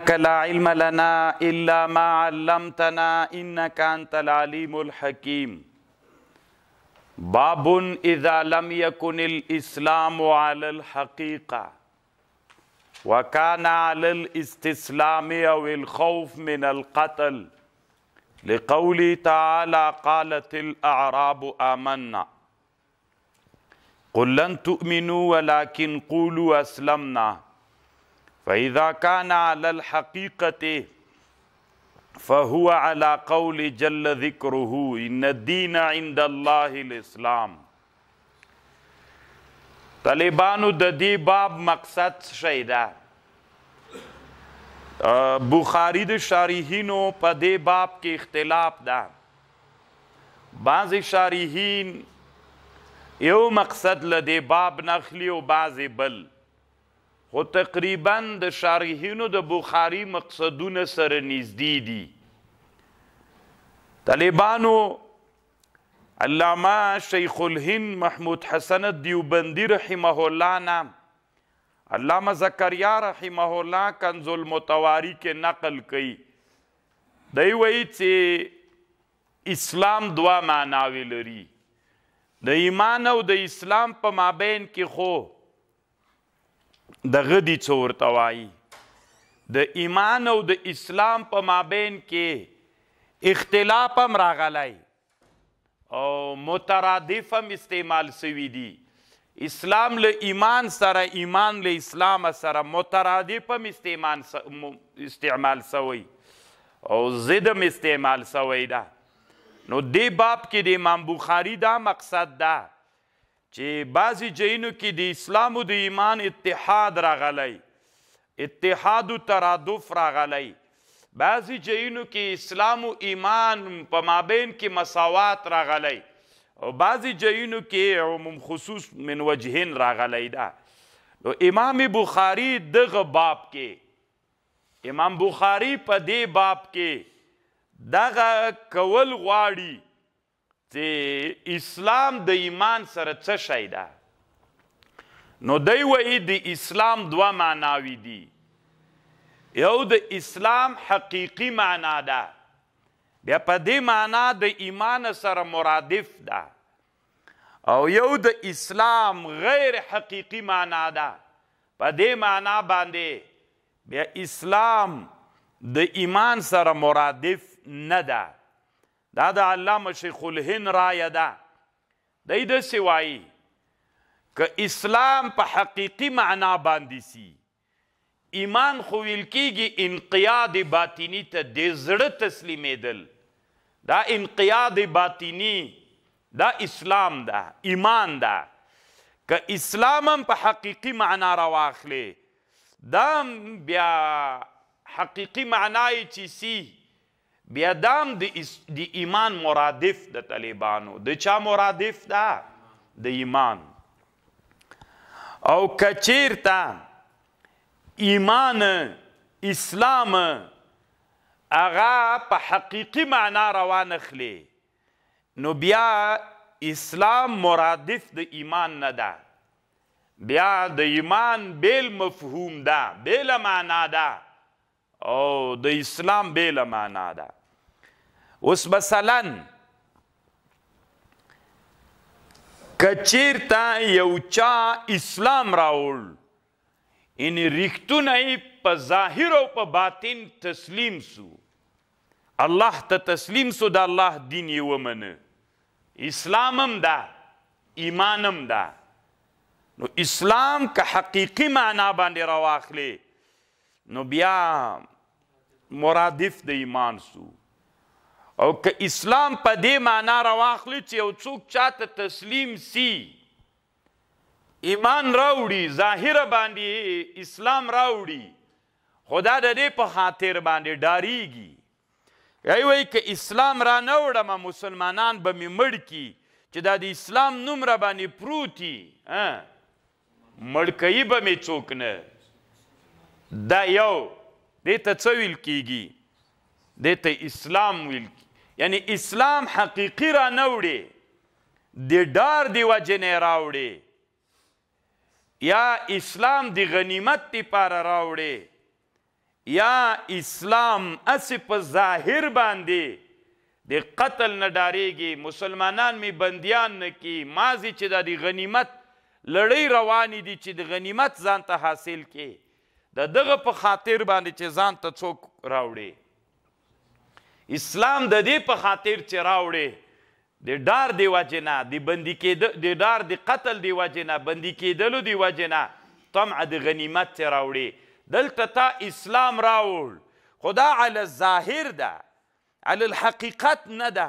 انك لا علم لنا إلا ما علمتنا إنك أنت العليم الحكيم باب إذا لم يكن الإسلام على الحقيقة وكان على الاستسلام أو الخوف من القتل لقوله تعالى قالت الأعراب آمنا قل لن تؤمنوا ولكن قولوا اسلمنا فاذا كان على الحقيقه فهو على قول جل ذكره ان الدين عند الله الاسلام طالبانو د دې باب مقصد شي دا بخاری د شارحینو په دې باب کې اختلاف ده بعضی شارحین یو مقصد لدی باب نخلی او بعضی بل خو تقریبا د شارحینو د بخاری مقصدونه سره نږدې دي طالبانو علامه شیخ الهند محمود حسن دیوبندی رحمه الله نه علامه زکریا رحمه الله کنز المتواری کې نقل کړي دی وایي چې اسلام دوه معناوې لري د ایمان او د اسلام په مابین کې خو د غدي څو ورته وایي د ایمان او د اسلام په مابین کې اختلاف هم راغلی او مترادف هم استعمال سوي دي اسلام له ایمان سره ایمان له اسلام سره مترادف هم استعمال استعمال سوی او زدم استعمال سوی ده نو دی باب کې د امام بخاری دا مقصد ده چی بعضی جاینو کی د اسلام او د ایمان اتحاد راغلی اتحاد او ترادف راغلی بعضی جاینو کی اسلام او ایمان په مابین کی مساوات راغلی او بعضی جاینو کی عموم خصوص من وجهین راغلی ده نو امام بخاری دغه باب کی امام بخاری په دی باب کی دغه کول غواړي چی اسلام د ایمان سره څه شی ده نو دی وایی د اسلام دوه معناوی دی یو د اسلام حقیقی معنا ده بیا په دې معنا د ایمان سره مرادف ده او یو د اسلام غیر حقیقی معنا ده په دې معنا باندې بیا اسلام د ایمان سره مرادف نه ده دا د علامه شیخ الهند رایه ده، دی داسې وايي، که اسلام په حقیقي معنا باندې سي، ایمان خو ویل کېږي انقیاد باطني ته، د زړه تسلیمېدل، دا انقیاد باطني دا اسلام ده، ایمان ده، که اسلام هم په حقیقي معنا راواخلې، دا هم بیا حقیقي معنا یې چې سي، بیا دام د د ایمان مرادف د طالبانو د چا مرادف ده د ایمان او کچیرته ایمان اسلام اغا په حقیقی معنا روان خلی نو بیا اسلام مرادف د ایمان نه ده بیا د ایمان بیل مفهوم ده بیل معنا ده او د اسلام بیله معنا ده اوس مثلا کچیرته یو چا اسلام راول ان رښتونه په ظاهر او په باطن تسلیم سو الله ته تسلیم سو د الله دین یې ومنه اسلامم ده ایمانم ده نو اسلام که حقیقی معنا باندې راواخلې نو بیا مرادف د ایمان سو او که اسلام په دې معنا را واخلي چې یو څوک چاته تسلیم سی ایمان راوړي ظاهر باندې اسلام راوړي خدا د دې په خاطر باندې ډاریږي یی وای ک اسلام را نه وړم مسلمانان به می مړ کی چې دا د اسلام نوم را باندې پروتي مړ کوي به مې څوک نه دا یو دې ته څه ویل کیږي دې ته اسلام ویل یعنی اسلام حقیقی را نه وړي د ډار دی وجه نه راوړي یا اسلام دی غنیمت دی پار راوړي یا اسلام هسې په ظاهر باندې د قتل نه ډارېږي، مسلمانان مې بندیان نه کړي، مازې چې دا د غنیمت لړۍ روانې دي چې د غنیمت ځان ته حاصل کړي، د دغه په خاطر باندې چې ځان ته څوک راوړي. اسلام د دې په خاطر چې راوړي د ډار دی وجنه د بندي کېد د ډار د قتل دی وجنه بندي کېدلو دی وجنه طمع د غنیمت چې راوړي دلته تا اسلام راوړ خدا علی ظاهر ده علی الحقیقت نه ده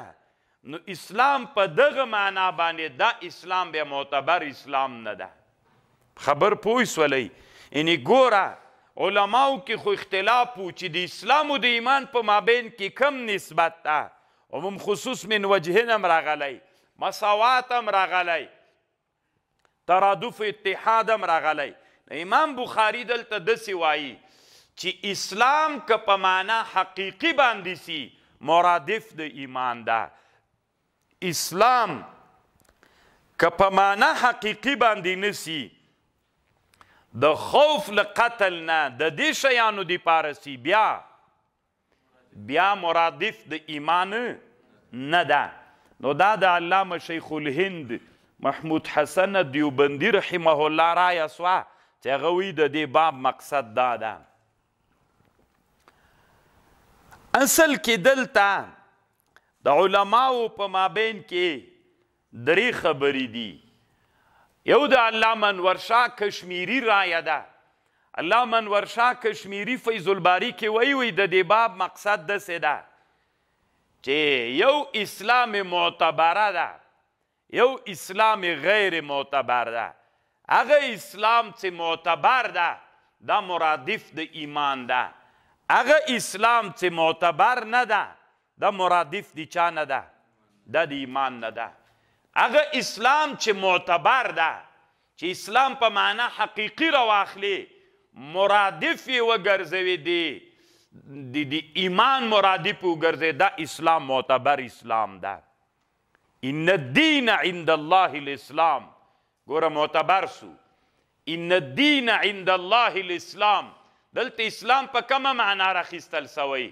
نو اسلام په دغه معنا باندې دا اسلام بیا معتبر اسلام نه ده. په خبر پوه سولئ؟ یعنې ګوره علماو کې خو اختلاف وو چې د اسلام او د ایمان په مابین کې کوم نسبت ده؟ عموم خصوص من وجهین هم راغلی، مساوات هم راغلی، ترادف اتحاد هم راغلی امام بخاری دلته دسی وایی چې اسلام که په معنا حقیقی باندې سی مرادف د ایمان ده اسلام که په معنا حقیقی باندې نسی د خوف له قتل نه د دې شیانو دی پارسی بیا بیا مرادف د ایمان نه ده نو دا د علامه شیخ الهند محمود حسن دیوبندی رحمه الله رایه سوه چې هغه وایي د دې باب مقصد دا ده اصل کې دلته د علماو په مابین کې درې خبرې دي یو د علامه انور شاه کشمیري رایه ده علامه انور شاه کشمیري فیض الباري کې وایي وایي د دې باب مقصد داسې ده چې یو اسلام معتبره ده یو اسلام غیر معتبر ده هغه اسلام چې معتبر ده دا مرادف د ایمان ده هغه اسلام چې معتبر نه ده دا مرادف دی چا نه ده دا دی ایمان نه ده هغه اسلام چې معتبر ده چې اسلام په معنا حقیقی را واخلي مرادف یې وګرځوي دی د د ایمان مرادف وګرځي دا اسلام معتبر اسلام ده ان الدین عند الله الاسلام ګوره معتبر سو ان الدین عند الله الاسلام دلته اسلام په کومه معنا راخیستل سوی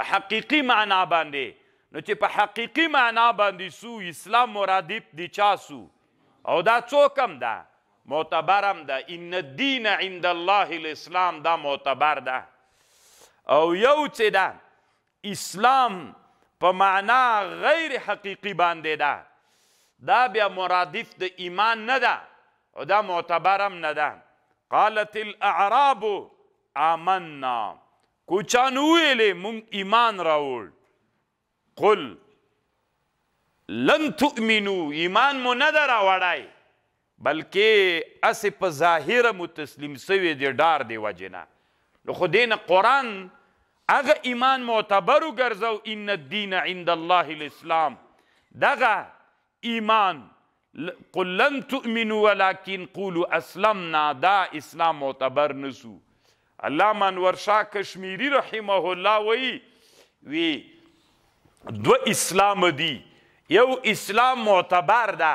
په حقیقی معنا باندی نو چی په حقیقی معنا باندی سو اسلام مرادیب دی چا سو او دا څوک هم ده معتبرم ده ان الدین عند الله الاسلام دا معتبر ده او یو چی ده اسلام په معنا غیر حقیقی باندی ده دا بیا مرادف د ایمان نه ده او دا معتبر هم نه ده قالت الاعراب آمنا کوچان ویلی مونږ ایمان راوړ قل لن تؤمنو ایمان مو نه ده راوړای بلکه هسې په ظاهره مو تسلیم شوي دې ډار دې وجې نه نو خو دې نه قرآن هغه ایمان معتبر وګرځو ان الدین عند الله الاسلام دغه ایمان قل لن تؤمنوا ولكن قولوا اسلمنا دا اسلام معتبر نسو علامه انور شاه کشمیری رحمه الله وی وی دو اسلام دی یو اسلام معتبر ده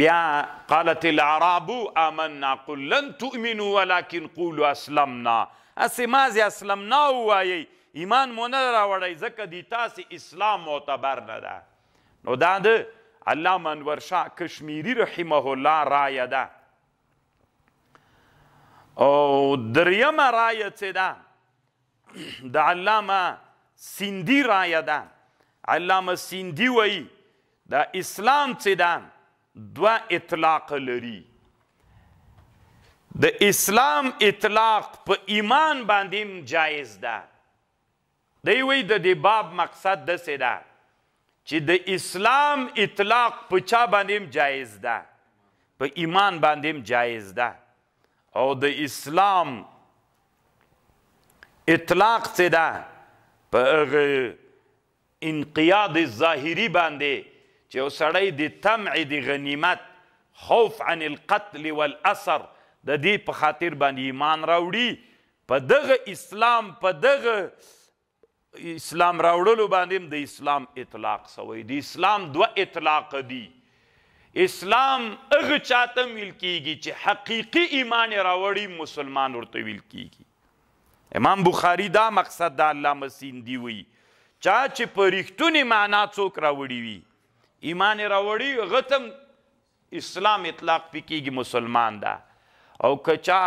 بیا قالت الاعراب آمنا قل لن تؤمنوا ولكن قولوا اسلمنا اسې مازې اسلمنا ووایئ ایمان مو نه راوړی ځکه دی تاسې اسلام معتبر نه ده نو دا د علامه انور شاه کشمیری رحمه الله رایه ده او دریمه رایه چې ده د علامه سیندی رایه ده علامه سیندی وایي دا اسلام چې ده دوه اطلاق لري د اسلام اطلاق په ایمان باندې جایز ده دی وی د دې باب مقصد د څه ده چې د اسلام اطلاق په چا باندې جایز ده په ایمان باندې جایز ده او د اسلام اطلاق څه ده په هغه انقیاد ظاهری باندې چې وسړی د طمع د غنیمت خوف عن القتل والاثر د دې په خاطر باندې ایمان راوړي په دغه اسلام په دغه اسلام راوړلو باندې هم د اسلام اطلاق سوی دی اسلام دوه اطلاق دی اسلام هغه چاته ویل کیږي چې حقيقي ایمان راوړي مسلمان ورته ویل کیږي امام بخاری دا مقصد د علامه سیندی وی چا چې په رښتونی معنا څوک راوړي وي ایمان راوړي غتم اسلام اطلاق پی کیږی مسلمان ده او که چا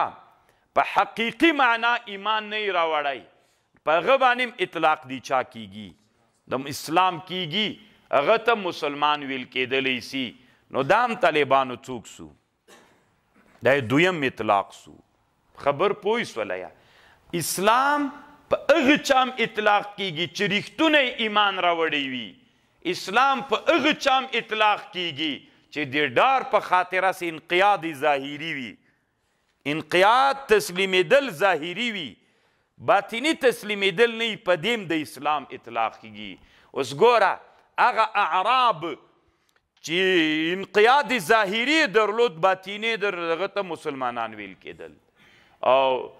په حقیقی معنا ایمان نه راوړی په هغه باندی هم اطلاق دی چا کیږی د اسلام کیږی هغه ته مسلمان ویل کیدلی سی نو دا هم طالبانو څوک سو دا یی دویم اطلاق سو. په خبر پوی سوله یا؟ اسلام په هغه چا هم اطلاق کیږي چې ریښتونی ایمان راوړی وي، اسلام په هغه چا هم اطلاق کیږي چې د ډار په خاطر هسې انقیاد ظاهري وي، انقیاد، تسلیمیدل، ظاهري وي، باطني تسلیمیدل نه وي په دې هم د اسلام اطلاق کیږي اوس ګوره هغه اعراب چې انقیاد ظاهري درلود باطني در هغه ته مسلمانان ویل کېدل او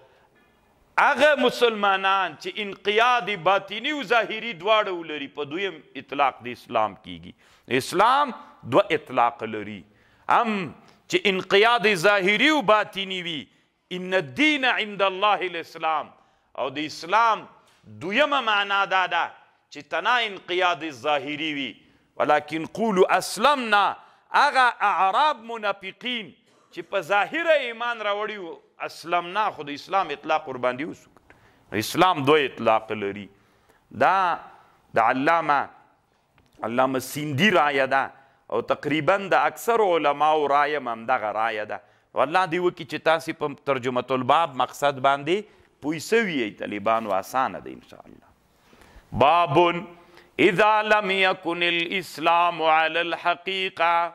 هغه مسلمانان چې انقیاد باطنی او ظاهری دواړه ولري په دویم اطلاق د اسلام کیږي اسلام دو اطلاق لري هم چې انقیاد ظاهری او باطنی وي ان الدین عند الله الاسلام او د اسلام دویمه معنا دا ده چې تنا انقیاد ظاهری وي ولکن قولو اسلمنا هغه اعراب منافقین چې په ظاهر ایمان راوړي وو اسلمنا خو د اسلام اطلاق ور باندې وسو اسلام دوه اطلاق لري دا د علامه علامه سیندي رایه ده او تقریبا د اکثر علماو رایه هم همدغه رایه ده نو الله دې وکړي چې تاسې په ترجمة الباب مقصد باندې پوه سوي یئ طالبانو اسانه ده ان شاء الله باب اذا لم يكن الاسلام على الحقيقه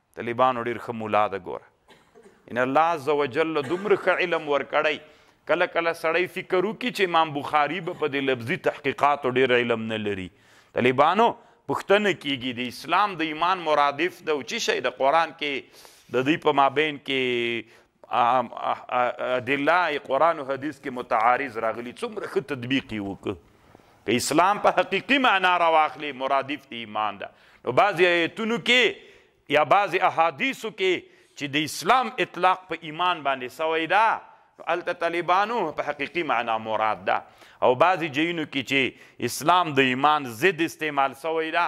طالبانو ډیر ښه مولا ده ګوره ان الله عز وجل دومره ښه علم ورکړی کله کله سړی فکر وکړي چې امام بخاری به په دې لفظي تحقیقاتو ډیر علم نه لري طالبانو پښتنه کیږي د اسلام د ایمان مرادف د او چی شي د قران کې د دې په مابین کې ادله قرآن و حدیث کې متعارض راغلی څومره ښه تطبیق یې وکړ که اسلام په حقیقي معنا را واخلي مرادف دی ایمان ده نو بعضې ایتونو کې یا بعضې احادیثو کې چې د اسلام اطلاق په ایمان باندې سوی ده نو هلته طالبانو په حقیقي معنا مراد ده او بعضې جینو کې چې اسلام د ایمان ضد استعمال سوی ده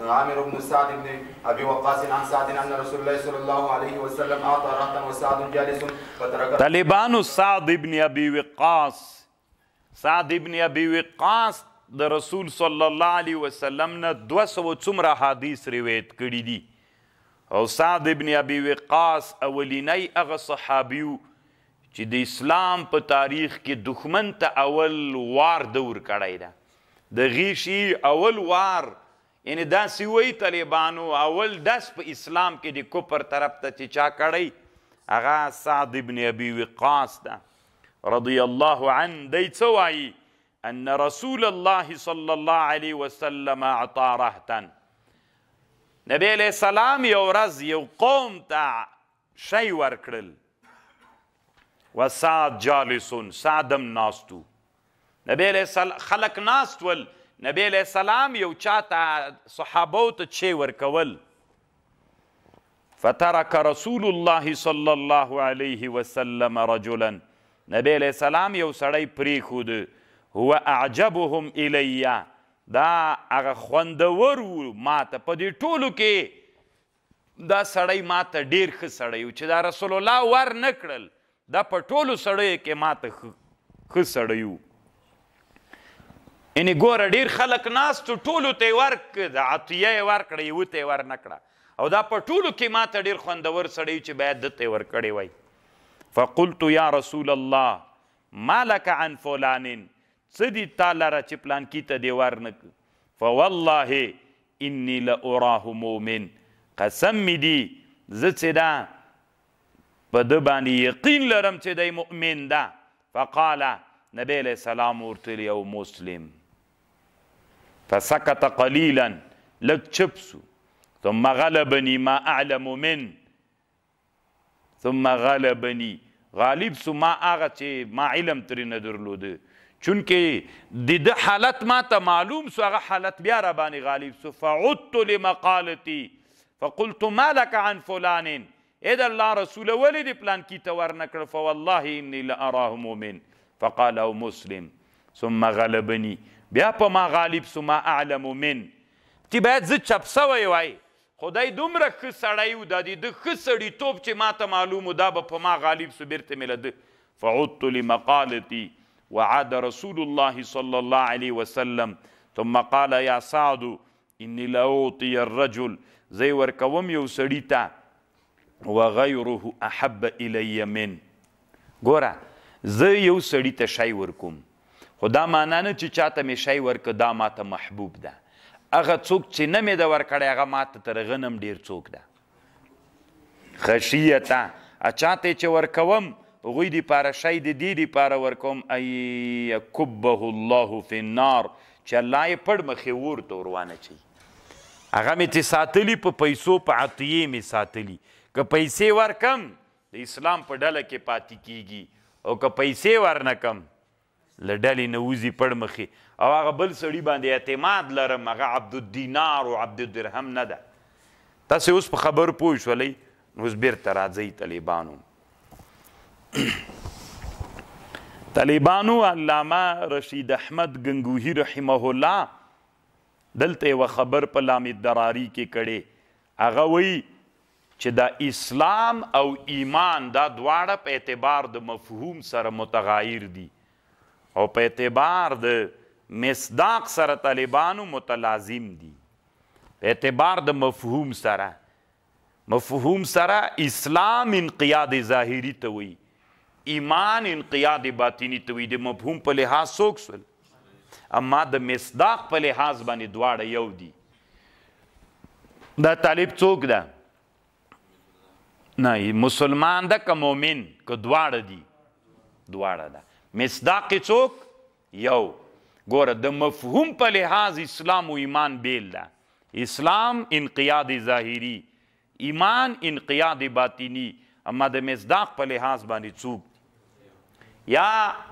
عن عامر بن سعد بن ابي وقاص عن سعد ان رسول الله صلى الله عليه وسلم اعطى رهطا وسعد جالس فترك طالبان سعد بن ابي وقاص سعد بن ابي وقاص د رسول صلی الله علیه وسلم نه 200 څومره حدیث روایت کړی دي او سعد ابن ابي وقاص اولینای هغه صحابیو چی د اسلام په تاریخ کی دښمن ته اول وار دور کړی ده د غی شی اول وار یعنی داسی وایی طالبانو اول داس په اسلام کی د کفر طرف ته چی چا کړی هغه سعد ابن ابی وقاص ده رضی الله عن دی څه وایی ان رسول الله صلی الله علیه وسلم اعطا رهتن نبی علیه السلام یو ورځ یو قوم ته شی ورکړل و سعد جالسون سعد هم ناست و نبی علیه السلام خلک ناست ول نبی علیه السلام یو چا ته صحابو ته چی ورکول فترک رسول الله صلی الله علیه وسلم رجلا نبی علیه السلام یو سړی پریښود هو اعجبهم الیه دا هغه خوندور وو ما ته په دې ټولو کې دا سړی ماته ډیر ښه سړی و چې دا رسول الله ور نه کړل دا په ټولو سړیو کې ماته ښه سړی و یعنی ګوره ډیر خلک ناست ټولو ته ورک د عطیه ورکړه یو ته ور نه کړه او دا په ټولو کې ماته ډیر خوندور سړی چې باید د ته ور کړی وای فقلت یا رسول الله مالک عن فلان څه دي تا لره چې پلانکي ته دې ور نه کړ؟ فوالله اني لاراه مؤمن، قسم مې دي زه چې ده په ده باندې یقین لرم چې دی مؤمن ده. فقال نبی علیه السلام ورته ویلي او مسلم. فسکت قلیلا لږ چپ سو ثم غلبني ما اعلم منه ثم غلبني، غالب سو ما هغه چي ما علم ترینه درلوده، چونکه دده حالت ماته معلوم سو هغه حالت بیا راباندي غالب سو، فعدت لمقالتي فقلت ما لک عن فلان، اې د الله رسوله ولي دي پلانکي ته ورنه کړ، فوالله اني لاراه مؤمن، فقال او مسلم، ثم غلبني، بیا په ما غالب سو ما اعلم من، چي باید زه چپ سوی وای خو دی دومره ښه سړی و، دا د ده ښه سړیتوب چې ما ته معلوم و، دا به په ما غالب شو، بېرته مې له ده، فعدت لمقالتي وعاد رسول الله صلی الله علیه وسلم ثم قال یا سعد انی لاعطی الرجل، زه یې ورکوم یو سړي ته، وغيره احب الي من ګوره زه یو سړی ته شای ورکوم خو دا معنا نه چې چاته مې شای ورک دا ماته محبوب ده هغه څوک چې نه مې د ورکړی هغه ماته تر غنم ډیر څوک ده خشیتا اچاته چې ورکوم غوی دی پاره شای دی دی دی پاره ورکوم ای کبه الله فی النار چې الله یې پړ مخې ورته روانه چي هغه مې چې ساتلی په پیسو په عطیه مې ساتلی که پیسې ورکم د اسلام په ډله کې پاتې کیږي او که پیسې ورنکم له ډلې نه وځي پړ مخې او هغه بل سړي باندې اعتماد لرم هغه عبد الدینار او عبد الدرهم نه ده تاسو اوس په خبر پوه شولئ نو اوس بیرته راځئ طالبانو طالبانو علامه رشید احمد ګنگوهی رحمه الله دلته یوه خبر په لام الدراري کې کړې هغه وایي چې دا اسلام او ایمان دا دواړه په اعتبار د مفهوم سره متغایر دي او په اعتبار د مصداق سره طالبانو متلازم دي په اعتبار د مفهوم سره مفهوم سره اسلام انقياد ظاهري ته وي ایمان انقياد باطني ته وي د مفهوم په لحاظ څوک سول اما د مصداق په لحاظ باندې دواړه یو دي دا طالب څوک ده نه مسلمان ده که مؤمن که دواړه دي دواړه ده مصداق څوک یو ګوره د مفهوم په لحاظ اسلام او ایمان بیل ده اسلام انقیاد ظاهري، ایمان انقیاد باطني، اما د مصداق په لحاظ باندې څوک دي؟ یا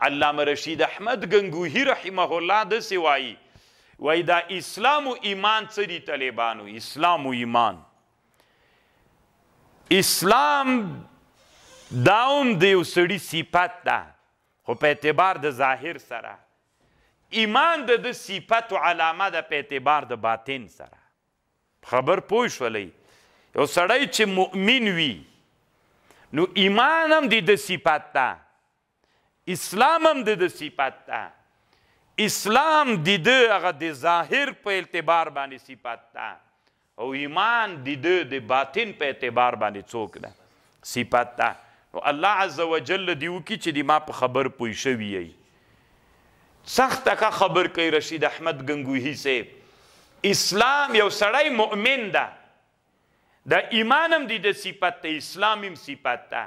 علامه رشید احمد ګنګوهي رحمه الله داسې وایي، وایي دا اسلام او ایمان څه دي طالبانو؟ اسلام او ایمان اسلام دا هم د یو سړي صفت ده خو په اعتبار د ظاهر سره ایمان د ده صفت او علامه ده په اعتبار د باطن سره. په خبر پوه شولئ؟ یو سړی چې مؤمن وي نو ایمان هم د ده صفت ده، اسلام هم د ده صفت ده. اسلام د ده هغه د ظاهر په اعتبار باندې صفت ده. او ایمان دده د باطن په اعتبار باندې څوک ده صفت ده نو الله عزوجل دې وکړي چې دې ما په خبر پوه شوي یئ سخت ښه خبر کوي رشید احمد ګنګوهي صاحب اسلام یو سړی مؤمن ده د ایمانم دی د صفت ته اسلام هم صفت ته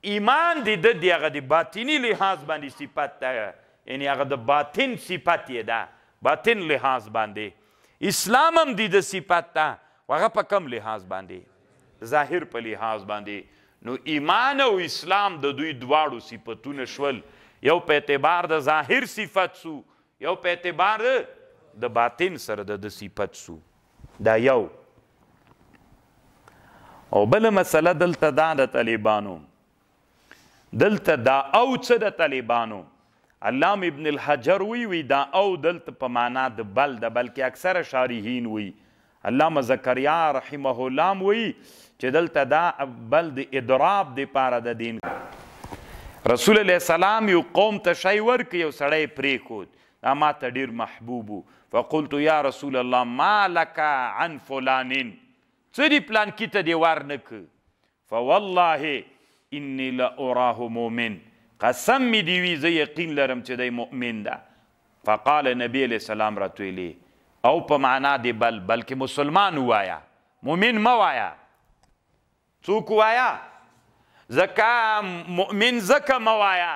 ایمان دی ددی هغه دی باطنی لحاظ باندی صفت ده یعنی هغه د باطن صفت یې ده باطن لحاظ باندی اسلام هم دی د صفت ده هغه په کم لحاظ باندی ظاهر په لحاظ باندی نو ایمان او اسلام د دوی دواړو صفتونه شول یو په اعتبار د ظاهر صفت سو یو په اعتبار د باطن سره د صفت سو دا یو او بل مسله دلته دا د طالبانو دلته دا او څه د طالبانو علام ابن الحجر وی وی دا او دلته په معنا د بل د بلکې اکثره شارحین وی علامه زکریا رحمه الله وی چې دلته دا بل د اضراب د پاره د دین رسول الله سلام یو قوم ته شای ورک یو سړی پریکود دا ما ته ډیر محبوب وو فقلت یا رسول الله ما لك عن فلان څه دی پلان کی ته دی وار نه ک فوالله انی لا اراه مؤمن قسم می دی وی زه یقین لرم چې دی مؤمن ده فقال نبی علیہ السلام راتویلی او په معنا دی بل بلکې مسلمان وایا مؤمن ما وایا څوک وایا ځکه مؤمن ځکه مه وایا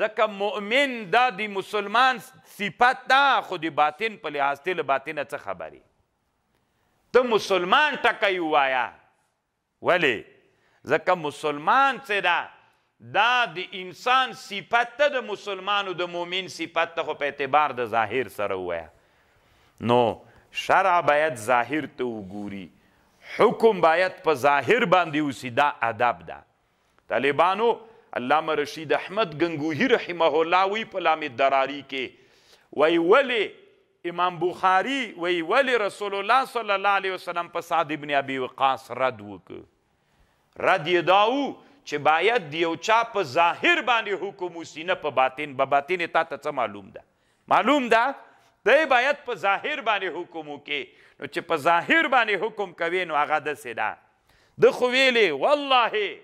ځکه مؤمن دا د مسلمان صفت ده خو د باطن په لحاظ ته له باطنه څه خبرې ته مسلمان ټکی وایا ولی ځکه مسلمان څه ده دا د انسان صفت ته د مسلمانو د مؤمن صفت ته خو په اعتبار د ظاهر سره ووایه نو شرع باید ظاهر ته وګوري حکم باید په ظاهر باندې وسی دا ادب ده طالبانو علامه رشید احمد ګنګوهی رحمه الله وی په لام الدراری کې وی ولی امام بخاری وی ولی رسول الله صلی الله علیه وسلم په سعد ابن ابي وقاص رد وکړ رد یې دا وو چې باید د یو چا په ظاهر باندې حکم وسي نه په باطن، به باطن یې تاته څه معلوم ده؟ معلوم ده؟ دی باید په ظاهر باندې حکم وکړي، نو چې په ظاهر باندې حکم کوي نو هغه داسې ده. ده خو ویلې والله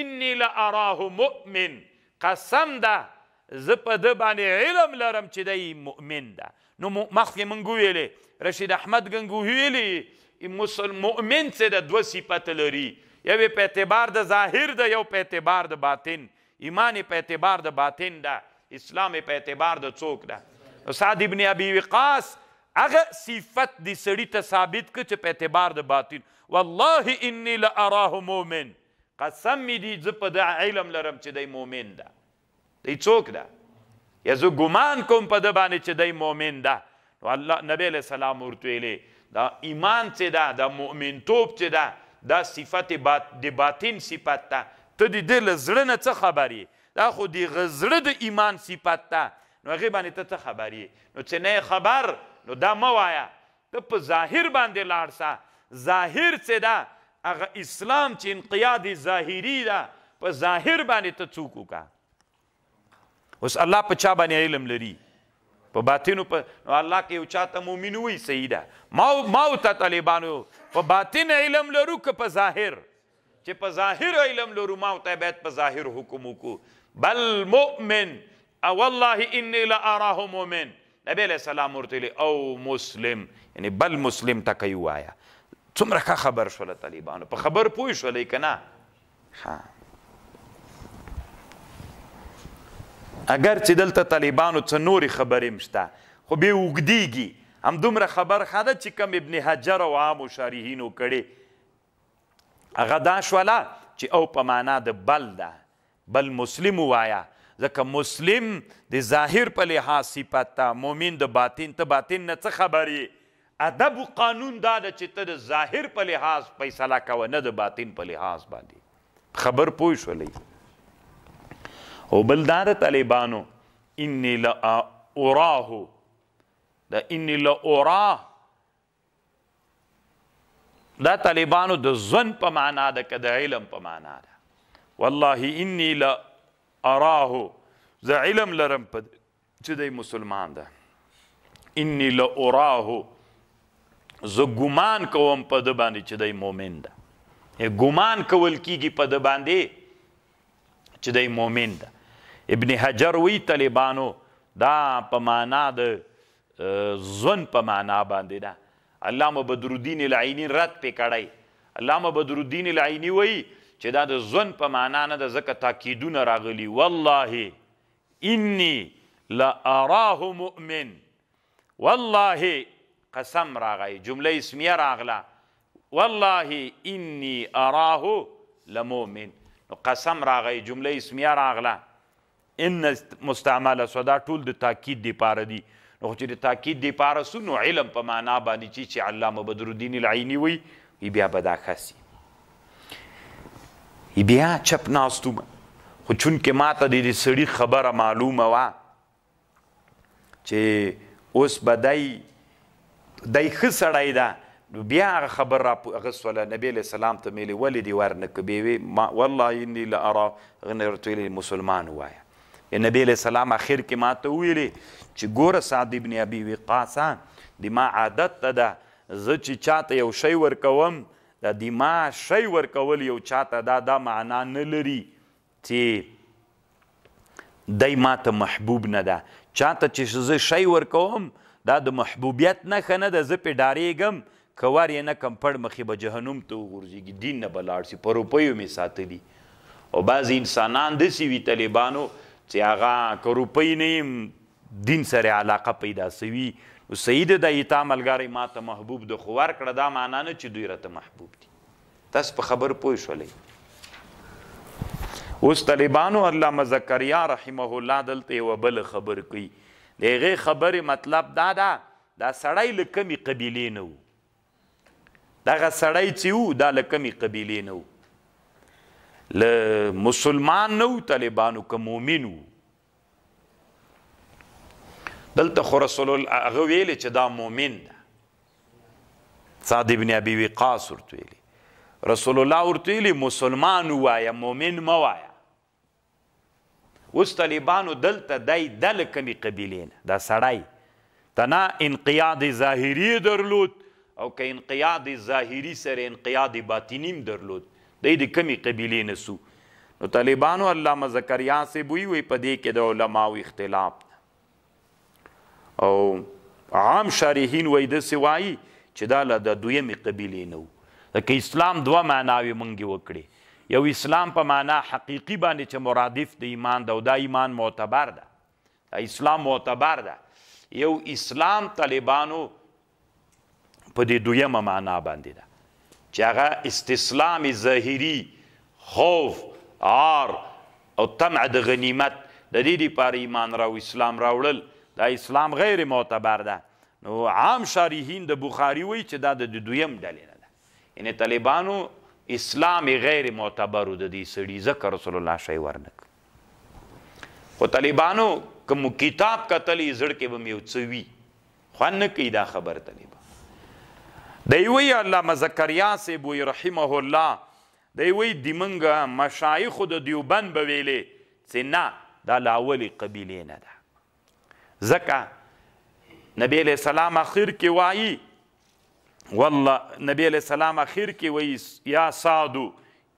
انی لاراه مؤمن قسم ده زه په ده باندې علم لرم چې دی مؤمن ده نو مخکې مونږ ویلې رشید احمد ګنګو ویلي مسلم مؤمن څه د دوه صفت لري یو په اعتبار د ظاهر ده یو په اعتبار د باطن ایمان په اعتبار د باطن ده اسلام په اعتبار د څوک ده سعد ابن ابي وقاص هغه صفت دي سړی ته ثابت ک چې په اعتبار د باطن والله اني لاراه مؤمن قسم دي ز په د علم لرم چې د مؤمن ده دی څوک ده یا زه ګمان کوم په د باندې چې دی مؤمن ده نو الله نبی علیہ السلام ورته ویلې دا ایمان چې ده دا مؤمن توپ چې ده دا صفت بات د باطن صفت ده ته دې د لزړه نه څه خبرې دا خو د غزړه د ایمان صفت ده نو هغه باندې ته څه خبرې نو چې نه خبر نو دا موایا ته په ظاهر باندې لاړ سه ظاهر څه ده هغه اسلام چې انقیاد ظاهری ده په ظاهر باندې ته څوک وکا اوس الله په چا باندې علم لري په باطنو په نو الله کې یو چاته مؤمن وي سیدا ما ما او ته طالبانو په باطن علم لرو که په ظاهر چه په ظاهر علم لرو ماو ته باید په ظاهر حکم وکو بل مؤمن او والله انی لا اراه مؤمن نبی علیہ السلام ورته او مسلم یعنی بل مسلم ته کوي وایا څومره ښه خبر شول طالبانو په خبر پوه شول کنه ها اگر چې دلته طالبانو څه نوري خبرې مشته خو به وګدیږي هم دومره خبر خاده چې کم ابن حجر او عام شارحینو کړي هغه دا شوله چې او په مانا د بل ده، بل مسلم ووایه، ځکه مسلم د ظاهر په لحاظ صفت ده، مؤمن د باطن، ته باطن نه څه خبر یې، ادب او قانون دا ده چې ته د ظاهر په لحاظ فیصله کوه نه د باطن په لحاظ باندې، په خبر پوه شولئ؟ او بل دا د طالبانو انی لا اراه دا انی لا اراه دا طالبانو د ځن په معنا ده که د علم په معنا ده والله انی لا اراه زه علم لرم په چې دی مسلمان ده انی لا اراه زه ګمان کوم په د باندې چې دی مؤمن ده ګمان کول کیږي په د باندې چې دی مؤمن ده ابن حجر وی طالبانو دا په معنا ده ځوند په معنا باندې ده علامه بدرالدین العینی رد پې کړی علامه بدرالدین العینی وایي چې دا د ځوند په معنا نه ده ځکه تاکیدونه راغلي والله انی لا اراه مؤمن والله قسم راغی جمله اسمیه راغله والله انی اراه لمؤمن نو قسم راغی جمله اسمیه راغله ان مستعمله سو دا ټول د تاکید دی پاره دی نو خو چې د تاکید دی پاره سو نو علم په معنا باندې چی چې علامه بدر الدین العینی وی وی بیا به دا خاصی بیا چپ ناستوم خو چون کې ماته د دې سړي خبره معلومه وه چې اوس به دای دای ښه سړی ده نو بیا هغه خبر را غسوله نبی علیہ السلام ته میلی ولی دی ور نه کبی وی ما والله انی لا ارا غنرت الی مسلمان وایا نبی علیہ السلام اخر کې ما ته ویلی چې ګوره سعد ابن ابي وقاص د ما عادت ته ده زه چې چاته یو شی ورکوم دا د ما شی ورکول یو چاته دا دا معنا نه لري چي دی ماته محبوب نه ده، چاته چي زه شی ورکوم دا د محبوبیت نښه نه ده، زه پرې ډاریږم که ور یې نه کړم پړ مخي به جهنم ته وغورځیږي، دین نه به لاړ سي، په روپیو مي ساتلي او بعضي انسانان داسي وي طالبانو چي هغه که روپۍ نه هم دین سره علاقه پیدا سوي نو صحیح ده، دا یې تا ملګری ماته محبوب ده خو ورکړه دا معنی نه چي دوی راته محبوب دي. تاسو په خبر پوه شولې اوس طالبانو علامه زکریا رحمه الله دلته یو بل خبر کوي دغه خبره مطلب دا ده دا سړی لکمی قبیله نه وو دغه سړی چې وو دا لکمی قبیله نه وو ل مسلمان نه وو طالبانو که مؤمن وو دلته خو رسول الله هغه ویلې چې دا مؤمن ده سعد ابن ابي وقاص ورته ویلي رسول الله ورته ویلي مسلمان وایا مؤمن ما وایا اوس طالبانو دلته دای دل کمی قبیله نه دا سړی ته نه انقیاد ظاهري یې درلود او که انقیاد ظاهري سره انقیاد باطني هم درلود دی د کومې قبیلې نه سو نو طالبانو علامه زکریا صاحب وی وی په دې کې د علماو اختلاف ده او عام شارحین وای د سوای چې دا له د دویمې قبیلې نه وو ځکه اسلام دوه معناوې مونږ وکړي یو اسلام په معنا حقیقي باندې چې مرادف د ایمان ده او دا ایمان معتبر ده اسلام معتبر ده یو اسلام طالبانو په دې دویمه معنا باندې ده چې هغه استسلام ظاهری خوف عار او طمع د غنیمت د دې لپاره ایمان راو اسلام راوړل دا اسلام غیر معتبر ده نو عام شارحین د بخاری وایي چې دا د دویم ډلې نه ده یعنی طالبانو اسلام غیر معتبر د دې سړي ذکر رسول الله شي ورنک خو طالبانو کوم کتاب کتلی زړه کې به مې وڅوي خو نه کوي دا خبر طالبان دی وی علامه زکریا سی بو رحمه الله دی وی دی منګه مشایخ د دیوبند به ویلې چې نه دا لاولی قبیله نه ده ځکه نبی علیہ السلام اخر کې وایي والله نبی علیہ السلام اخر کې وایي یا سعد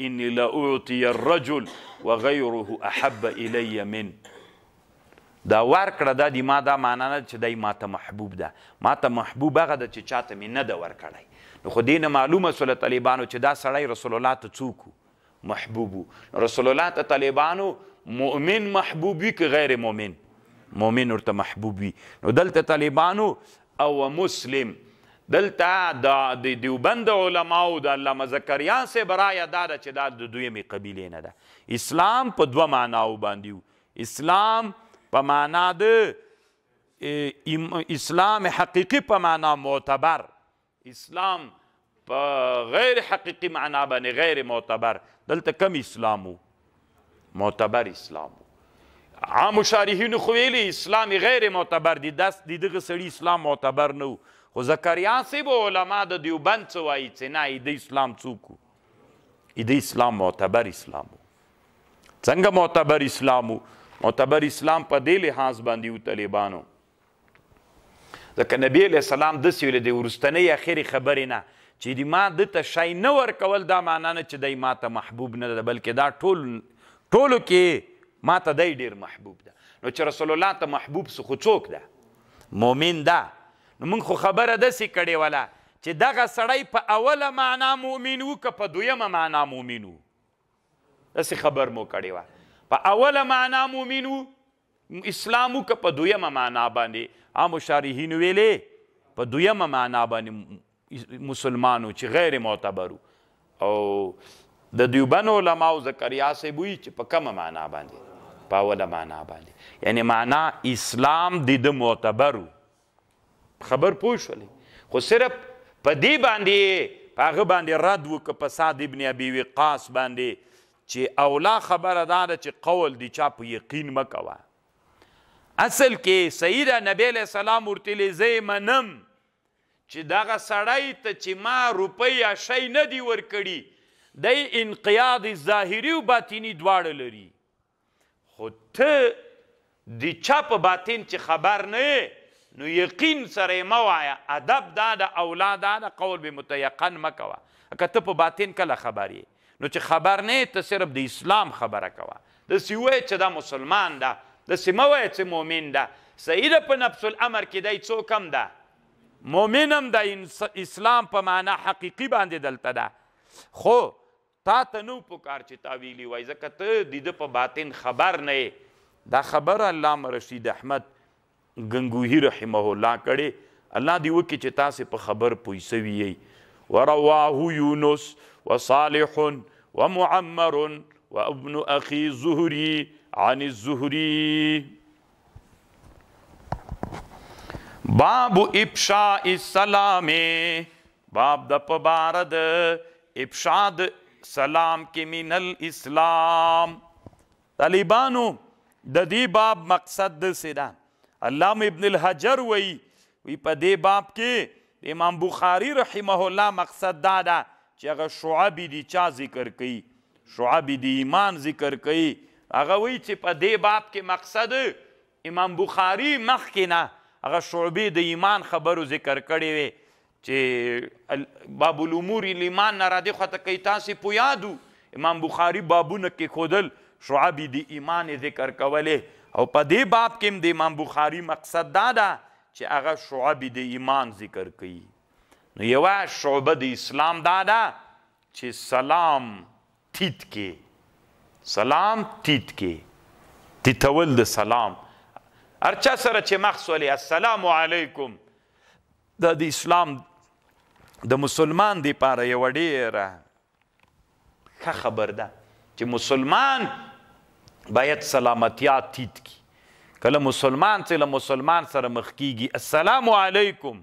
انی لاعطی الرجل وغیره احب الی من دا ورکړه دا دی ما دا معنا نه چې دای ماته محبوب ده ماته محبوب هغه د چې چاته مې نه ده ورکړی نو خو دینه معلومه سول طالبانو چې دا سړی رسول الله ته څوک محبوب وو رسول الله ته طالبانو مؤمن محبوب وي که غیر مؤمن مؤمن ورته محبوب وي نو دلته طالبانو او مسلم دلته د دیوبند علماو د علامه زکریا صاحب رایه دا ده چې دا د دویمې قبیلې نه ده اسلام په دوه معناو باندې اسلام په معنا د اسلام حقیقي په معنا معتبر اسلام په غیر حقیقی معنا باندې غیر معتبر دلته کم اسلام وو معتبر اسلام وو عام شارحین خو ویلي اسلام غیر معتبر دي داس د دغه سړي اسلام معتبر نه وو خو زکریا صاحب علما د دیوبند څه وایي چې نه د اسلام څوک د اسلام معتبر اسلام څنګه معتبر اسلام معتبر اسلام په دې لحاظ باندې یو طالبانو ځکه نبی علیه السلام داسې ویلي دی وروستنۍ اخرې خبرې نه چې د ما ده ته شی نه ورکول دا معنا نه چې دی ما ته محبوب نه ده بلکې دا ټول ټولو کې ما ته دی ډېر محبوب ده نو چې رسول الله ته محبوب سو خو څوک ده مؤمن ده نو موږ خو خبره داسې کړې وله چې دغه سړی په اوله معنا مؤمن و که په دویمه معنا مؤمن و داسې خبر مو کړې وه په اوله معنا مؤمن و اسلام وک په دویمه معنا باندې عام شارحین ویلې په دویمه معنا باندې مسلمانو چې غیر معتبرو او د دیوبن علماء زکریا سه بوئی چې په کومه معنا باندې په اوله معنا باندې یعنی معنا اسلام د د معتبرو خبر پوه شولې خو صرف په دې باندې په هغه باندې رد وکړه په سعد ابن ابي وقاص باندې چې اولا خبره دا ده چې قول دی چا په یقین مه کوه اصل کې سید نبی له سلام ورته لزه منم چې دغه سړی ته چې ما روپۍ یا شی نه دی ورکړي دی انقیاد ظاهري او باطینی دواړه لري خو ته د چا په باطن چې خبر نه یې نو یقین سره یې مه وایه، ادب دا ده، اولا دا ده قول به متیقن مه کوه، ځکه ته په باطن کله خبر یې، نو چې خبر نه یې ته صرف د اسلام خبره کوه، داسې ووایه چې دا مسلمان ده، داسې مه وایه چې مؤمن ده، صحیح ده په نفس الامر کې دی څوک هم ده، مؤمن هم ده، اسلام په معنی حقیقي باندې دلته ده، خو تاته نه وو پکار چي تا ويلي واي ځکه ته دده په باطن خبر نه يې. دا خبره علامه رشيد احمد ګنګوهي رحمه الله کړې الله دي وکړي چي تاسي په خبر پوه سوي يئ ورواه يونس وصالح ومعمر وابن اخي زهري عن الزهري باب افشاء السلام باب د په بار د افشا د سلام کې من الاسلام طالبانو د دې باب مقصد د سیدا علامه ابن الحجر وی وی په دې باب کې امام بخاری رحمه الله مقصد دا ده چې هغه شعب دي چا ذکر کوي شعب دي ایمان ذکر کوي هغه وی چې په دې باب کې مقصد امام بخاری مخکې نه هغه شعبې د ایمان خبرو ذکر کړې وې چې باب الامور ایمان نه را دې خواته کوي تاسې په یادو امام بخاری بابونه کې خودل شعبې د ایمان ذکر کولې او په دې باب کې د امام بخاری مقصد دا ده چې هغه شعبې د ایمان ذکر کوي نو یوه شعبه د اسلام دا ده چی سلام تیت کی سلام تیت کی تیتول د سلام ارچا سره چی مخ سولی السلام علیکم دا د اسلام د مسلمان دی پاره یو ډیره ښه خبر ده چې مسلمان باید سلامتیا تیت کی کله مسلمان چې له مسلمان سره مخ کیږي السلام علیکم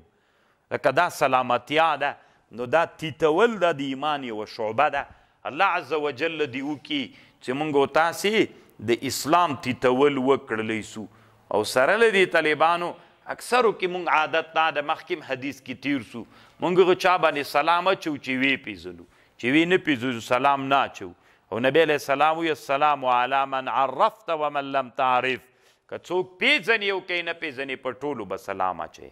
ځکه دا سلامتیا ده نو دا تیتول دا د ایمان یوه شعبه ده الله عز وجل دې وکړي چې موږ او تاسې د اسلام تیتول وکړلی سو او سره له دې طالبانو اکثرو کې موږ عادت دا د مخکې هم حدیث کې تیر سو موږ هغه چا باندې سلام اچو چې ویې پېژنو چې ویې نه پېژنو سلام نه اچو او نبی علیه السلام وی السلام علی من عرفت ومن لم تعرف که څوک پیژنې او که یې نه پیژنې په ټولو به سلام اچوې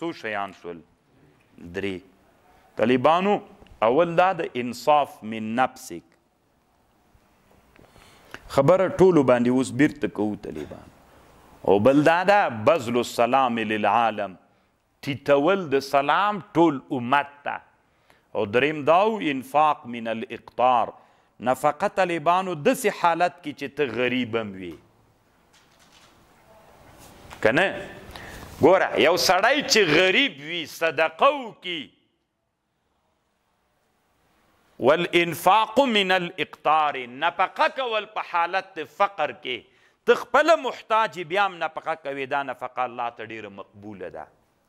څو شیان شول درې طالبانو اول دا د انصاف من نفسک خبره ټولو باندې اوس بیرته کوو طالبان او بل دا دا بذل السلام للعالم تیتول د سلام ټول امت ته او دریم دا وو انفاق من الاقطار نفقه طالبانو دسی حالت کی چی ته غریب هم وی کنه ګوره یو سړی چی غریب وی صدقه وکي والانفاق من الاقطار نفقه کول په حالت فقر کې ته خپل محتاج بیا هم نفقه کوي دا نفقه الله ته ډیره مقبوله ده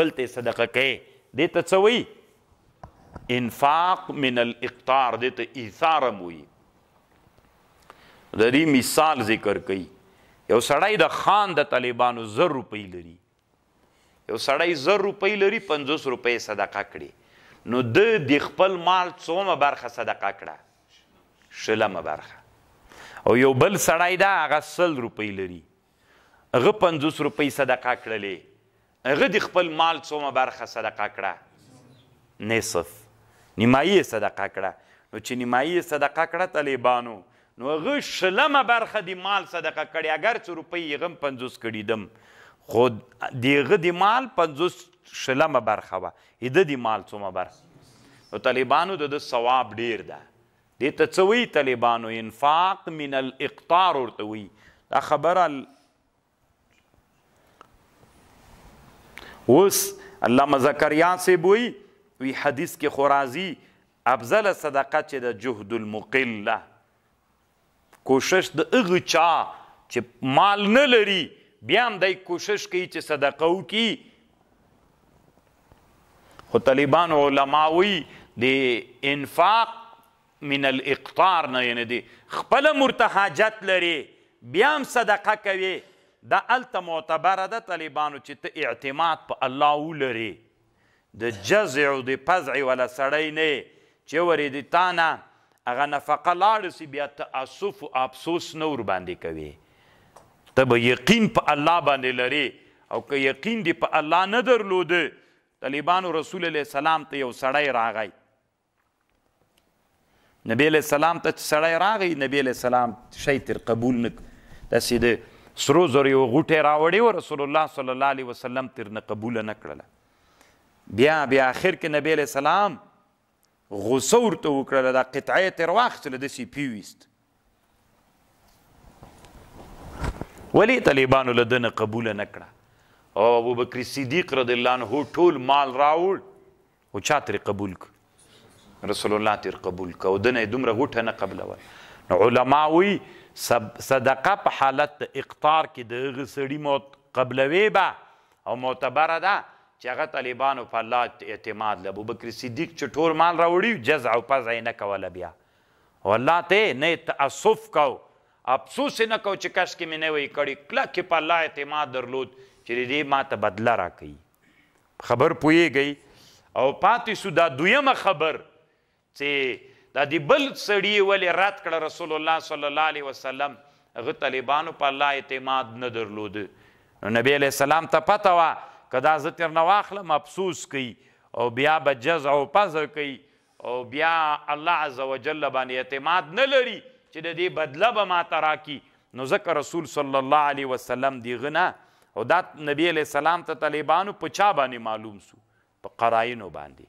بل ته صدقه کوي دې ته څه وایي انفاق من الاقتار دې ته ایثار هم وایي د دې مثال ذکر کوي یو سړی د خان د طالبانو زر روپۍ لري یو سړی زر روپۍ لري پنځوس روپۍ صدقه کړي نو د د خپل مال څومه برخه صدقه کړه شلمه برخه او یو بل سړی دا هغه سل روپۍ لري هغه پنځوس روپۍ صدقه کړلې، هغه د خپل مال څومه برخه صدقه کړه؟ نصف، نیمايي یې صدقه کړه، نو چې نیمايي یې صدقه کړه طالبانو نو هغه شلمه برخه د مال صدقه کړې اګر چې روپۍ یې هغه هم پنځوس کړي دم خو د هغه د مال پنځوس شلمه برخه وه، هده د مال څومه برخه؟ نو طالبانو د ده ثواب ډېر ده، دې ته څه وایي طالبانو انفاق من الاقطار ورته وایي دا خبره اوس علامه زکریا سی بوئی وی حدیث کې خورازی افضل صدقه چې د جهد المقله کوشش د هغه چا چې مال نه لري بیا هم دای کوشش کوي چې صدقه وکړي خو طالبان علما وی د انفاق من الاقطار نه یعنی دی خپل مرتحاجت لري بیا هم صدقه کوي دا الته معتبره ده طالبانو چې ته اعتماد په الله ولري د جزع او د پزع والا سړی نه یې چې ورې دي تا نه هغه نفقه لاړه سي بیا تأسف او افسوس نه ورباندې کوې ته به یقین په الله باندې لرې او که یقین دې په الله نه درلوده طالبانو رسول علیه السلام ته یو سړی راغی نبی علیہ السلام ته سړی راغی نبی علیہ السلام شی تر قبول نه داسې د سرو زرو یو غوټه راوړی و رسول الله صلی الله علیه وسلم تر نه قبول نه کړله بیا بیا اخر کې نبی علیہ السلام غوسه ورته وکړله دا قطعه تر واخیستله داسې پیویست ولی طالبانو له دنه قبول نه کړه او ابو بکر صدیق رضی الله عنه ټول مال راوړ او چا تر قبول ک رسول الله تر قبول ک او دنه دومره غټه نه قبل و نو علما وی صدقه په حالت اقطار کې د غسړی موت قبلوي با او معتبره ده چې هغه طالبانو په الله اعتماد له ابو بکر صدیق چې ټول مال راوړي جزع او پزع نه کوله بیا او الله ته نه تأسف کاو، افسوس یې نه کاو چې کاشکې مې نه وای کړی، کلک یې په الله اعتماد درلود چې د دې ماته بدله راکوي. په خبر پوهېږئ؟ او پاتې شو دا دویمه خبر چې دا دې بل سړي یې ولې رد کړه، رسول الله صلی الله علیه وسلم هغه طالبانو په الله اعتماد نه درلود، نو نبي علیه السلام ته پته وه که دا زه ترنه واخلم افسوس کوي او بیا به جزع او پزع کوي، او بیا الله عزوجل باندې اعتماد نه لري چې د دې بدله به ماته راکړي نو ځکه رسول صلی الله علیه وسلم د هغه نه او دا نبي علیه السلام ته طالبانو په چا باندې معلوم سو په قراینو باندې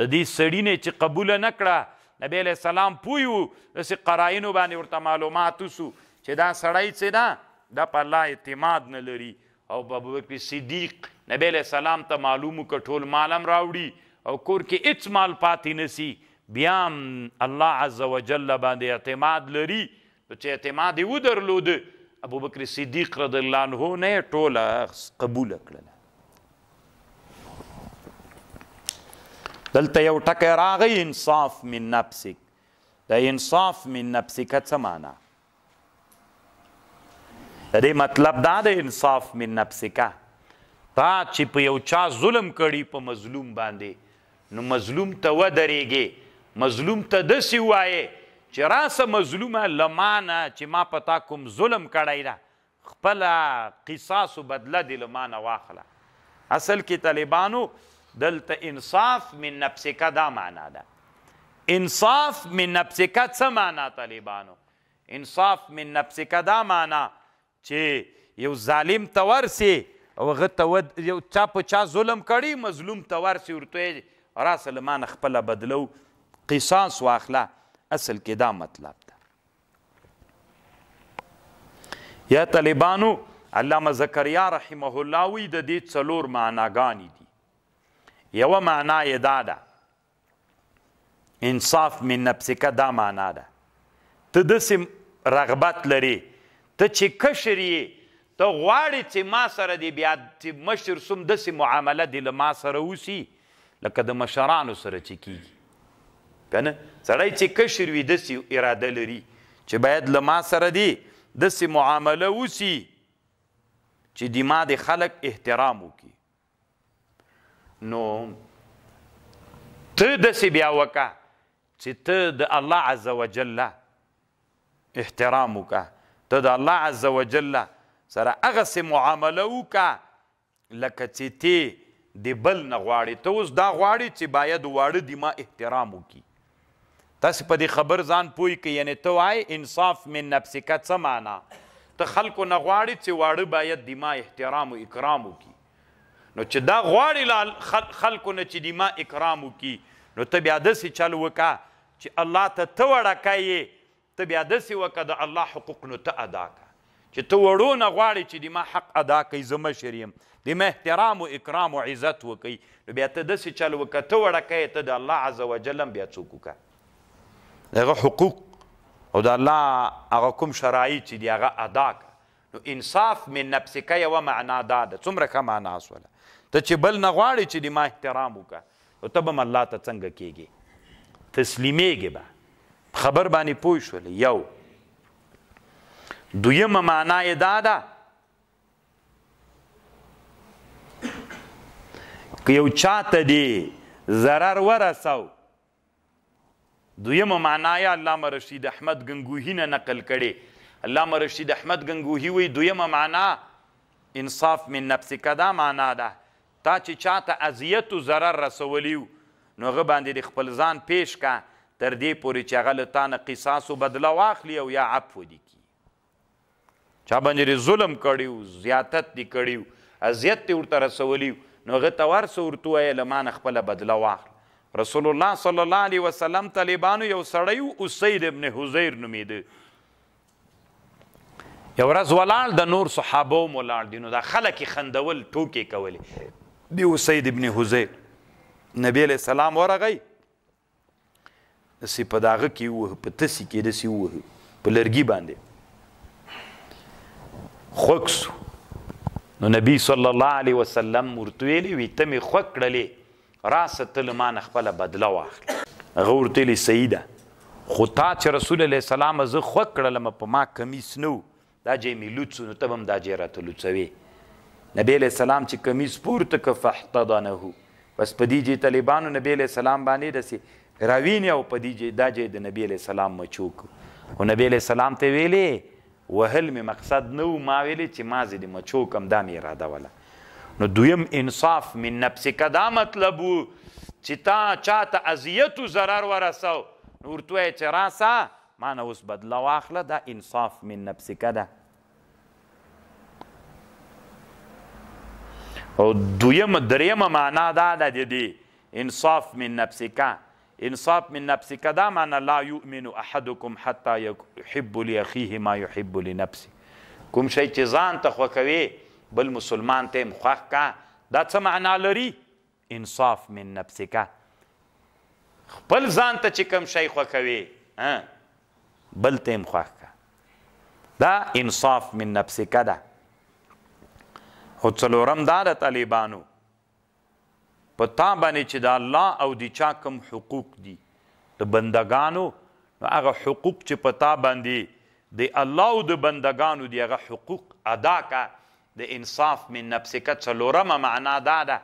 د دې سړي نه چې قبول نه کړه نبی علیه السلام پوی وو داسې قراینو باندې ورته معلومات وسو چې دا سړی څه ده دا په الله اعتماد نه لري او په ابوبکر صدیق نبی علیه السلام ته معلوم که ټول مال هم راوړي او کور کې هیڅ مال پاتې نسی بیا هم الله عز وجل باندې اعتماد لري نو چې اعتماد یې ودرلود ابوبکر صدیق رضی الله عنه نه ټوله قبول کړله دلته یو ټکی راغی انصاف من نفسک د انصاف من نفسک څه معنا د دې مطلب دا د انصاف من نفسک تا چې په یو چا ظلم کړي په مظلوم باندې نو مظلوم ته ودرېږي مظلوم ته دسی وایې چې راسه مظلومه لمانه چې ما پتا کوم ظلم کړی دا خپله قصاص و بدله دې له مانه واخله اصل کې طالبانو دلته انصاف من نفسک دا معنا ده انصاف من نفسک څه معنا طالبانو انصاف من نفسک دا معنا چې یو ظالم ته ورسي او هغه ته ود یو چا په چا ظلم کړي مظلوم ته ورسي ورته راسه له ما نه خپله بدلو قصاص واخله اصل کې دا مطلب ده یا طالبانو علامه زکریا رحمه الله وی د دې څلور معناګانې دي یو معنا یې دا ده انصاف من نفسک دا معنا ده ته د سم رغبت لري ته چې کشرې ته غواړې چې ما سره دې بیا چې مشر سوم داسې معامله دې له ما سره وسي لکه د مشرانو سره چې کېږي. که نه سړی چې کشر وي داسې اراده لري چې باید له ما سره دې داسې معامله وسي چې د ما د خلک احترام وکړي. نو ته داسې بیا وکړه چې ته د الله عزوجل احترام وکړه ته د الله عزوجل سره هغسې معامله وکړه لکه چې ته د بل نه غواړې ته اوس دا غواړې چې باید واړه دي ما احترام وکړي تاسو په دې خبر ځان پوي کې یعنی ته وای انصاف من نفسک څه معنا ته خلکو نه غواړي چې واړه باید د ما احترام او اکرام وکي نو چې دا غواړي خلکو نه چې د ما اکرام وکي نو ته بیا داسې چل وکا چې الله ته ته وړکی یې ته بیا داسې وکړه د الله حقوق نو ته ادا کړه چې ته وړو نه غواړې چې د ما حق ادا کړي زه مشر یم د ما احترام او اکرام او عزت وکړي نو بیا ته داسې چل وکړه ته وړکی یې ته د الله عز وجل هم بیا څوک وکړه دغه حقوق او د الله هغه کوم شرایط چې دی هغه ادا کړه نو انصاف من نفسک یوه معنا دا ده، څومره ښه معنا شوله، ته چې بل نه غواړې چې د ما احترام وکړه، نو ته به هم الله ته څنګه کېږې؟ تسلیمېږې به. په خبر باندې پوه شولې؟ یو. دویمه معنا یې دا ده که یو چاته دی ضرر ورسو دویمه معنا یې علامه رشید احمد ګنګوهي نه نقل کړې، علامه رشید احمد ګنګوهي وایي، دویمه معنا انصاف من نفسک دا معنا ده، تا چې چاته اذیت و ضرر رسولی و، نو هغه باندې دې خپل ځان پېش کړه، تر دې پورې چې هغه له تا نه قصاص و بدله واخلي او یا عفو دې کړي. چا باندې ظلم کړیو زیاتت دی کړیو اذیت ته ورته رسولی نو غه توار سو ورته وای لمانه خپل بدله واخل رسول الله صلی الله علیه وسلم طالبانو یو سړی او سید ابن حزیر نومیده یو ورځ ولاړ د نور صحابه او مولاړ دینو دا خلک خندول ټوکی کولی دی سید ابن حزیر نبی علیہ السلام ورغی دسې په داغه کې ووهه په تسې کې دسې ووهه په لرګي باندې خوک سو نو نبی صلی الله علیه وسلم ورته ویلي وي ته مې خوک کړلې راسه ته له ما نه خپله بدله واخلې هغه ورته ویلي صحیح ده خو تا چې رسول الله سلام زه خوک کړلم په ما کمیس نه دا جې مې لوڅو نو ته به هم دا جې راته لوڅوې. نبي علیه السلام چې کمیس پورته کړ فاحتضنه بس په دې جې طالبانو نبي علیه السلام باندې داسې راوینې او په دې جې دا جې د نبي علیه السلام مچو کړ خو نبي علیه السلام ته ویلې وهل مې مقصد نه و ما ویلې چې ما زه دې مچو کم دا مې اراده وله نو دویم انصاف من نفسک دا مطلب و چې تا چاته اذیت و ضرر ورسو نو ورته چې راسه مانه اوس بدله واخله دا انصاف من نفسک ده او دویم دریم معنا دا ده د دې انصاف من نفسک انصاف من نفسک دا معنا لا یؤمن احدکم حتا یحب لاخیه ما یحب لنفسه کوم شی چې ځان ته خوښوي بل مسلمان ته هم خوښ کا دا څه معنا لري انصاف من نفسک خپل ځان ته چې کوم شی خوښوې بل ته هم خوښ کړه دا انصاف من نفسک ده او څلورم دا د طالبانو په تا باندې چې د الله او د چا کوم حقوق دي د بندگانو نو هغه حقوق چې په تا باندې د الله او د بندگانو دی هغه حقوق ادا کا د انصاف من نفسک څلورمه معنا دا ده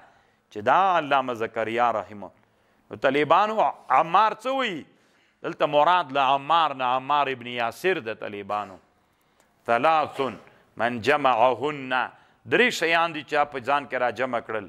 چې دا علامه زکریا رحمه الله نو طالبانو عمار څه وی دلته مراد له عمار نه عمار ابن یاسر د طالبانو ثلاث من جمعهن درې شیان دي چې په ځان کې را جمع کړل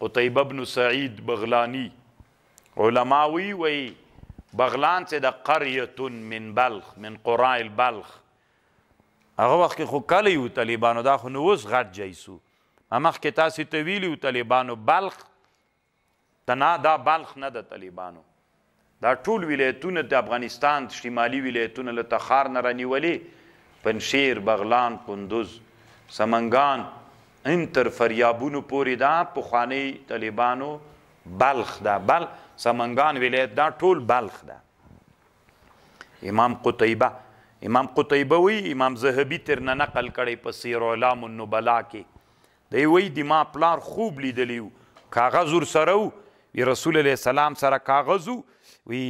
قتيبه بن سعيد بغلاني علماوي وي بغلان چې د قريه من بلخ من قراء البلخ هغه وخت کې خو کله یو طالبانو دا خو نو اوس غټ جایسو مخکې تاسو ته ویلو طالبانو بلخ تنها دا بلخ نه د طالبانو دا ټول ولایتونه د افغانستان شمالي ولایتونه له تخار نه رانیولې پنجشیر، بغلان، کندوز، سمنګان ان تر فریابونو پورې دا پخواني طالبانو بلخ دا بل سمنګان ولایت دا ټول بلخ دا امام قتیبه امام قتیبه وی امام زهبی تر نه نقل کړي په سیر علام النبلا کې دی وی دی ما پلار خوب لیدلی و کاغذ ور سره و وی رسول الله سلام سره کاغذ و وی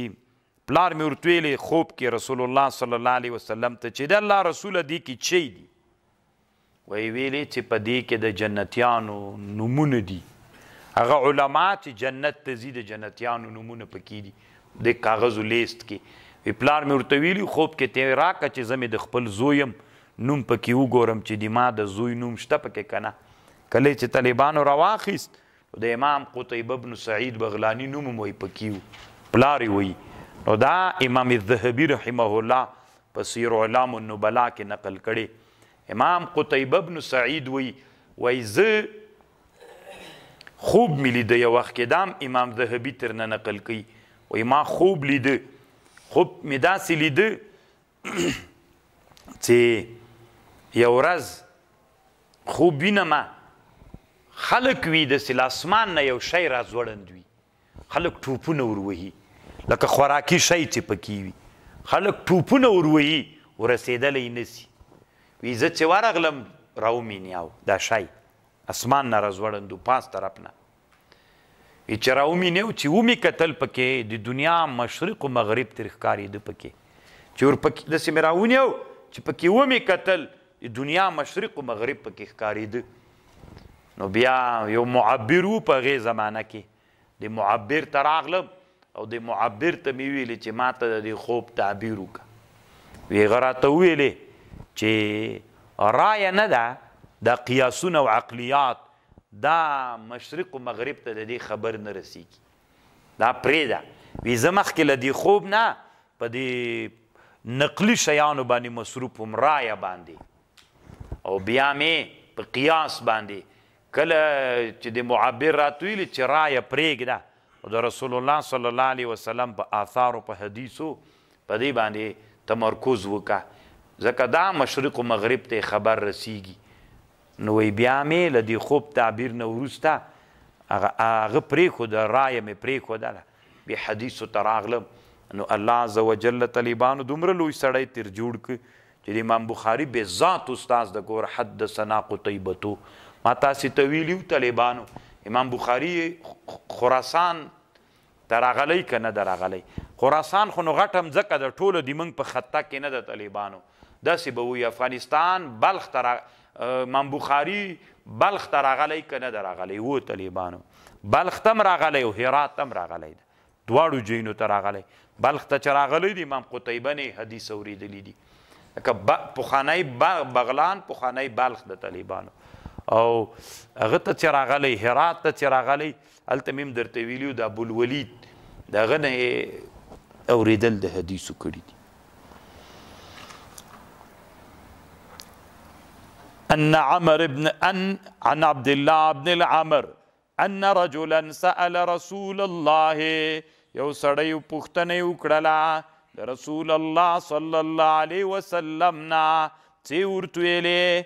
پلار می ورتویلی خوب کې رسول الله صلی الله علیه وسلم ته چې د الله رسول دی کې چي دی وی ویلی چې په دې کې د جنتیانو نمونه دي هغه علما چې جنت ته زی د جنتیانو نمونه پکې دي د کاغذ لیست کې وی پلار می ورتویلی خوب کې ته راکه چې زمي د خپل زویم نوم پکې وګورم چې د ما د زوی نوم شته پکې کنه کله چې طالبانو راواخیست د امام قتيبه ابن سعيد بغلاني نوم مو پکيو پلاری وي نو دا امام الذهبي رحمه الله په سیر علام النبلاء کې نقل کړي امام قتيبه ابن سعيد وي وای ز خوب ملي د یو وخت کدام امام ذهبي ترنه نقل کړي وای ما خوب لید خوب مداسې لید چې یو ورځ خوب وینم خلک وي د سلاسمان نه یو شی را ځوړند وي خلک ټوپونه وروهي لکه خوراکي شی چې پکې وي خلک ټوپونه وروهي ورسېدلی نسی وی زه چې ورغلم راومینیاو دا شی اسمان نه را ځوړندو پاس طرف نه وي چې راومینو چې ومي کتل پکې د دنیا مشرق او مغرب تر ښکارېده پکې چې ورپکې د سیمه راونیو چې پکې ومي قتل د دنیا مشرق او مغرب پکې ښکارېده نو بیا یو معبر وو په غي زمانہ کې د معبر تراغلم او د معبر ته می ویل چې ما ته د خوب تعبیر وکا وی غراته ویلې چې رای نه ده د قیاسونه او عقلیات دا مشرق او مغرب ته د دې خبر نه رسیږي دا پریدا وی زمخ کې لدی خوب نه په دې نقلی شیانو باندې مصروف هم رایا باندې او بیا مې په قیاس باندې کله چې د معبر راتویل چې رایا پرېږده او د رسول الله صلی الله علیه وسلم په آثارو په حدیثو په دې باندې تمرکز وکا ځکه دا مشرق او مغرب ته خبر رسیږي نو وایي، بیا مې له دې خوب تعبیر نه وروسته هغه هغه پرېښود، رایه مې پرېښودله، بیا حدیثو ته راغلم، نو الله عزوجل له طالبانو دومره لوی سړی تر جوړ کړ چې د امام بخاري بالذات استاد د کور حدثنا قتیبتو ما تاسې ته ویلي وو طالبانو امام بخاري خراسان دراغلی که نه دراغلی خراسان خو نو غټه مځکه ده ټوله دی موږ په خطه کې نه ده طالبانو داسې به وي افغانستان بلخ تر امام بخاری بلخ ته راغلی که نه ده راغلی و طالبانو بلخ ته هم راغلی او هرات ته هم راغلی ده دواړو ځایونو ته راغلی بلخ ته چې راغلی دی امام قطیبه نه حدیث اورېدلی دي که پخوانی بغلان پخوانی بلخ د طالبانو او هغه ته چې راغلی هرات ته چې راغلی هلته مې هم درته ویلي وو د ابوالولید د هغه نه یې اورېدل د حدیثو کړي دي ان عمر ابن ان عن عبد الله ابن العمر ان رجلا سأل رسول الله یو سړی پوښتنه وکړه د رسول الله صلی الله علیه وسلم نه چې ورته ویلې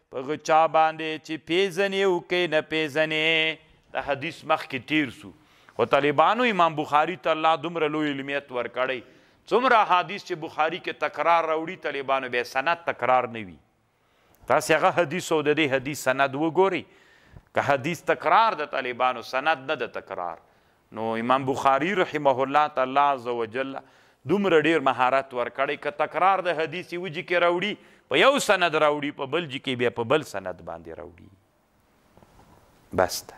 په هغه چا باندې چې پېژنې او که نه پېژنې. دا حدیث مخکې تېر شو، خو طالبانو امام بخاري ته الله دومره لوی علمیت ورکړی، څومره احادیث چې بخاري کې تکرار راوړي، طالبانو بیا سند تکرار نه وي. تاسې هغه حدیث او د دې حدیث سند وګورئ، که حدیث تکرار د طالبانو سند نه د تکرار، نو امام بخاری رحمه الله ته الله عز وجل دومره ډیر مهارت ورکړی که تکرار د حدیث یو جی کې راوړي په یو سند راوړي په بل جی کې بیا په بل سند باندې راوړي بس ده